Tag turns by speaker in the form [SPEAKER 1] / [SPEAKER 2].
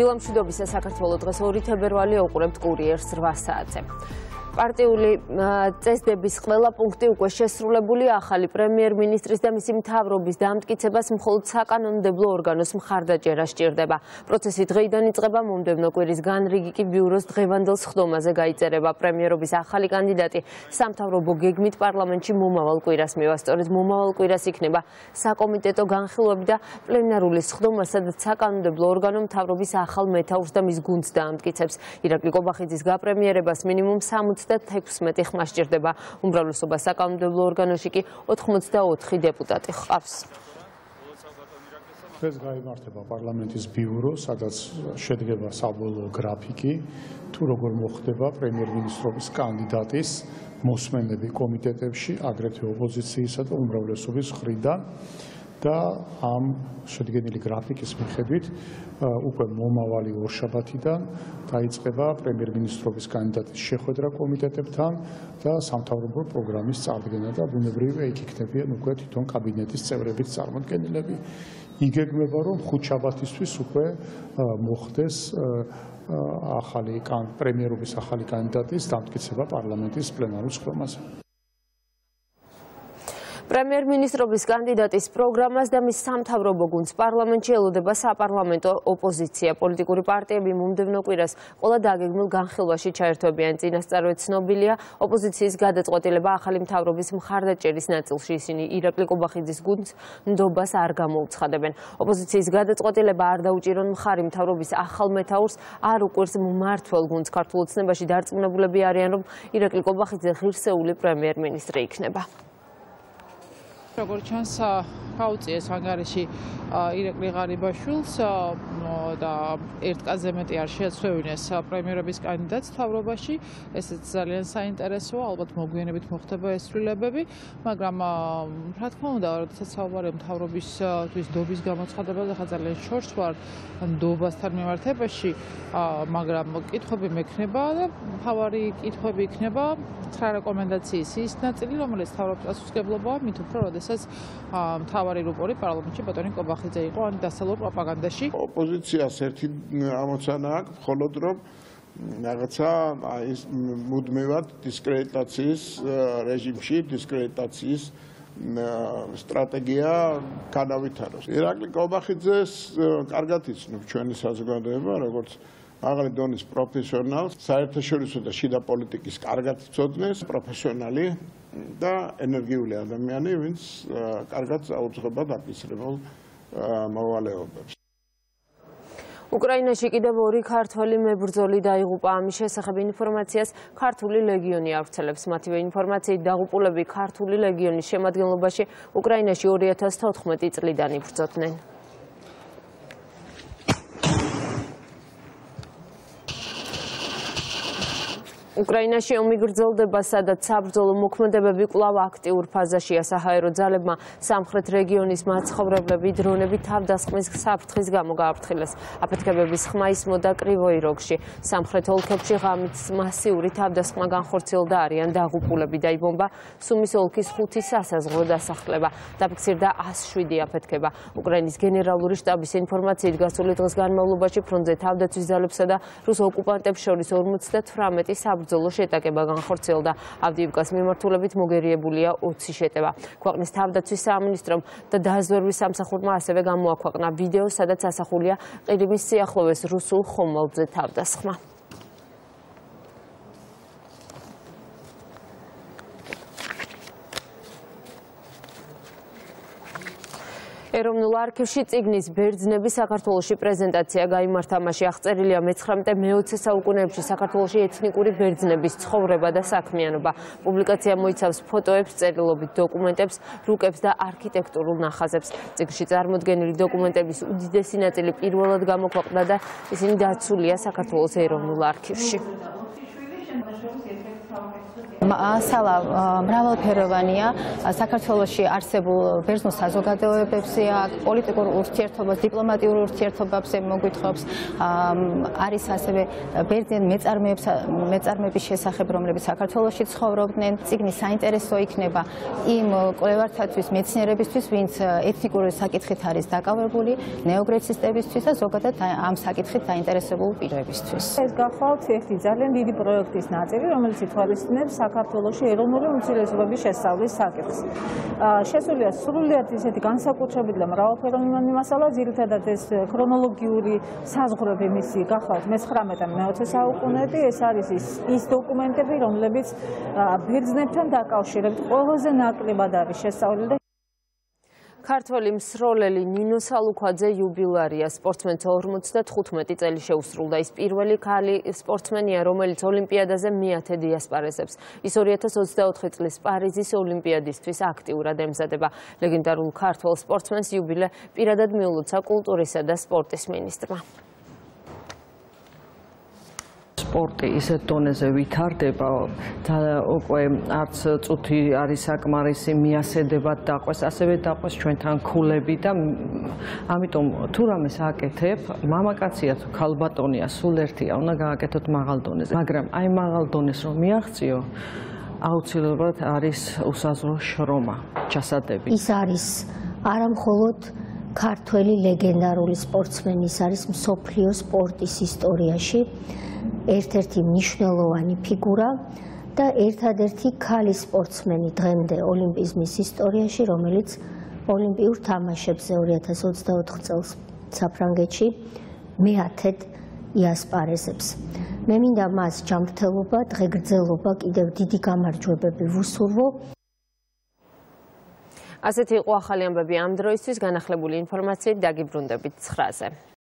[SPEAKER 1] დილამშვიდობისა საქართველოს დღეს 2 თებერვალი უყურებთ კურიერს 8 საათზე. პარტიული წესდების ყველა პუნქტი უკვე შესრულებულია ახალი პრემიერ-მინისტრის და მისი მთავრობის დამტკიცებას მხოლოდ საკანონმდებლო ორგანოს მხარდაჭერა სჭირდება. პროცესი დღეიდან იწყება მომდევნო კვირის განრიგი კი ბიუროს დღევანდელ სხდომაზე გაიწერება. პრემიერობის ახალი კანდიდატი სამთავრობო გეგმით პარლამენტში მომავალ კვირას მივასწორეთ. მომავალ კვირას იქნება საკომიტეტო განხილვები და პლენარული სხდომა, სადაც საკანონმდებლო ორგანო მთავრობის ახალ მეთაურს და მის გუნდს დაამტკიცებს. ირაკლი კობახიძის გაპრემიერებას მინიმუმ 60 76 ხმა სჭირდება. უმრავლესობა საკანონმდებლო ორგანოში კი 84 დეპუტატი ჰყავს.
[SPEAKER 2] ეს გამართება პარლამენტის ბიურო, სადაც შედგება საბოლოო გრაფიკი, თუ როგორ მოხდება პრემიერ-მინისტრობის კანდიდატის მოსმენები კომიტეტებში, აგრეთვე ოპოზიციისა და უმრავლესობის მხრიდან. და ამ შედგენილი გრაფიკის მიხედვით უკვე მომავალი ორშაბათიდან დაიწყება პრემიერ-მინისტრობის კანდიდატის შეხვედრა კომიტეტებთან და სამთავრობო პროგრამის წარდგენა და ბუნებრივია იქ იქნებიან უკვე თვითონ კაბინეტის წევრების წარმოდგენილები. იგეგმება რომ ხუთშაბათისთვის უკვე მოხდეს ახალი პრემიერობის ახალი კანდიდატის დამტკიცება პარლამენტის პლენარულ სხდომაზე.
[SPEAKER 1] პრემიერ-მინისტრობის კანდიდატის პროგრამას და მის სამთავრობო გუნდს პარლამენტში ელოდება საპარლამენტო ოპოზიცია. პოლიტიკური პარტიები მომდევნო კვირას ყველა დაგეგმილ განხილვაში ჩაერთვებიან. წინასწარვე ცნობილია ოპოზიციის გადაწყვეტილება ახალი მთავრობის მხარდაჭერის ნაწილში. ისინი ირაკლი კობახიძის გუნდს ნდობას არ გამოუცხადებენ. ოპოზიციის გადაწყვეტილება არ დაუჭირონ მხარი მთავრობის ახალ მეთაურს არ უკვირს მმართველ გუნდს. ქართულ ოცნებაში დარწმუნებულები არიან, რომ ირაკლი კობახიძე ღირსეული პრემიერ-მინისტრი იქნება.
[SPEAKER 3] როგორც ჩანს ხაუციეს ანგარიში ირეკლი ღარიბაშვილს და ერთ კაზე მეტი არ შეაცვლევინეს პრემიერების კანდიდატს თავრობაში ესეც ძალიან საინტერესოა ალბათ მოგვიანებით მოხდება ეს ცვლილებები მაგრამ რა თქმა უნდა როდესაც საუბარია თავრობის თვის დობის გამოცხადებაზე ხა ძალიან შორს ვარ დობასთან მიმართებაში მაგრამ კითხები მექნება და ფავარი კითხები იქნება ცხრა რეკომენდაციის ის ნაწილი რომელიც თავრობის პასუხისგებლობაა მით უფრო როდესაც მთავარი რუპორი პარლამენტში ბატონი კობახიძე იყო ან დასალო პროპაგანდაში.
[SPEAKER 4] ოპოზიციას ერთი ამოცანა აქვს, მხოლოდ რომ რაღაცა აი მუდმივად დისკრედიტაციის რეჟიმში, დისკრედიტაციის სტრატეგია განავითაროს. ირაკლი კობახიძეს კარგად იცნობ ჩვენი საზოგადოება, როგორც აღარი დონის პროფესიონალს, საერთაშორისო და შიდა პოლიტიკის კარგად ცოდნეს პროფესიონალი და ენერგიული ადამიანი, ვინც კარგად აუძღება დაფისრებულ მოვალეობებს.
[SPEAKER 1] უკრაინაში კიდევ ორი ქართველი მებრძოლი დაიღუპა. ამის შესახებ ინფორმაციას ქართული ლეგიონი აღწელებს მათივე ინფორმაციით დაღუპულები ქართული ლეგიონის შემადგენლობაში უკრაინაში 2014 წლიდან იბრძოდნენ უკრაინაში ომი გრძელდება, სადაც საბრძოლო მოქმედებები კვლავ აქტიურ ფაზაშია. საჰაერო ძალებმა სამხრეთ რეგიონის მაცხოვრებლები დრონები თავდასხმის საფრთხის გამო გააფრთხილეს. აფეთქებების ხმა ისმოდა კრივოი როგში. სამხრეთ ოლქებში ღამით მასიური თავდასხმა განხორციელდა არიან დაღუპულები დაიბომბა სუმის ოლქის ხუთი სასაზღვრო დასახლება. დაფიქსირდა 107 აფეთქება. უკრაინის გენერალური შტაბის ინფორმაციით გასული დღის განმავლობაში ფრონტზე თავდაცვის ძალებსა და რუს ოკუპანტებს შორის 58 საბრძოლო საბრძოლო შეტაკება განხორციელდა. ავდიივკას მიმართულებით მოგერიებულია 20 შეტევა. ქვეყნის თავდაცვის სამინისტრომ და დაზვერვის სამსახურმა ასევე გამოაქვეყნა ვიდეო, სადაც ასახულია ყირიმის სიახლოვეს რუსულ ხომალდზე თავდასხმა. ეროვნულ არქივში ციგნის ბერძნები საქართველოსი პრეზენტაცია გამართა მასში აღწერილია მე-19 მე-20 საუკუნეებში საქართველოსი ეთნიკური ბერძნების ცხოვრება და საქმიანობა. პუბლიკაცია მოიცავს ფოტოებს, წერილობით დოკუმენტებს, რუკებს და არქიტექტურულ ნახაზებს. ციგნში წარმოდგენილი დოკუმენტების უდიდესი ნაწილი პირველად გამოქვეყნდა და ისინი დაცულია საქართველოს ეროვნულ არქივში.
[SPEAKER 5] მასალა მრავალფეროვანია. საქართველოში არსებულ ბერძნულ საზოგადოებებზე, პოლიტიკურ ურთიერთობას, დიპლომატიურ ურთიერთობებზე მოგვითხრობს. არის ასევე ბერძენ მეწარმეებს მეწარმეების შესახებ, რომლებიც საქართველოში ცხოვრობდნენ. ციგნი საინტერესო იქნება იმ კვლევართათვის, მეცნიერებისთვის, ვინც ეთნიკური საკითხით არის დაკავებული, ნეოგრეცისტებისთვის და ზოგადად ამ საკითხით დაინტერესებულ პირებისთვის.
[SPEAKER 6] ეს გახლავთ ერთი ძალიან დიდი პროექტის ნაწილი, რომელიც ითვალისწინებს საქართველოს ეროვნული უმცირესობების შესწავლის საკითხს. შესულია სრულიად ისეთი განსაკუთრებული და მრავალფეროვანი მასალა, ძირითადად ეს ქრონოლოგიური საზღვრები მისი გახლავთ მე-19 და მე-20 საუკუნეები, ეს არის ის ის დოკუმენტები, რომლებიც ბერძნებთან დაკავშირებით ყველაზე ნაკლებად არის შესწავლილი
[SPEAKER 1] ქართველი მსროლელი ნინო სალუქვაძე იუბილარია. სპორტსმენს 55 წელი შეუსრულდა. ის პირველი ქალი სპორტსმენია რომელიც ოლიმპიადაზე მეათედი ასპარეზებს ის 2024 წლის პარიზის ოლიმპიადისთვის აქტიურად ემზადება. ლეგენდარულ ქართველ სპორტსმენს იუბილე პირადად მიულოცა კულტურისა და სპორტის მინისტრმა
[SPEAKER 7] სპორტი ისეთ დონეზე ვითარდება და უკვე არც წუთი არის საკმარისი მიასედებად დაყვეს ასევე დაყვეს ჩვენთან ქულები და ამიტომ თუ რამეს აკეთებ მამაკაცია თუ ქალბატონია სულ ერთია უნდა გააკეთოთ მაღალ დონეზე. მაგრამ აი მაღალ დონეს რომ მიაღწიო აუცილებლად არის უსაზრო შრომა ჩასადები
[SPEAKER 8] ის არის არამხოლოდ ქართველი ლეგენდარული სპორტსმენი ის არის მსოფლიო სპორტის ისტორიაში ერთ-ერთი მნიშვნელოვანი ფიგურა და ერთადერთი ქალი სპორტსმენი დღემდე ოლიმპიზმის ისტორიაში, რომელიც ოლიმპიურ თამაშებზე 2024 წელს საფრანგეთში მეათედ იასპარეზებს. მე მინდა მას ჯანმრთელობა, დღეგრძელობა, კიდევ დიდი გამარჯვებები ვუსურვო.
[SPEAKER 1] ასეთი იყო ახალი ამბები ამ დროისთვის განახლებული ინფორმაციით დაგიბრუნდებით 9-ზე.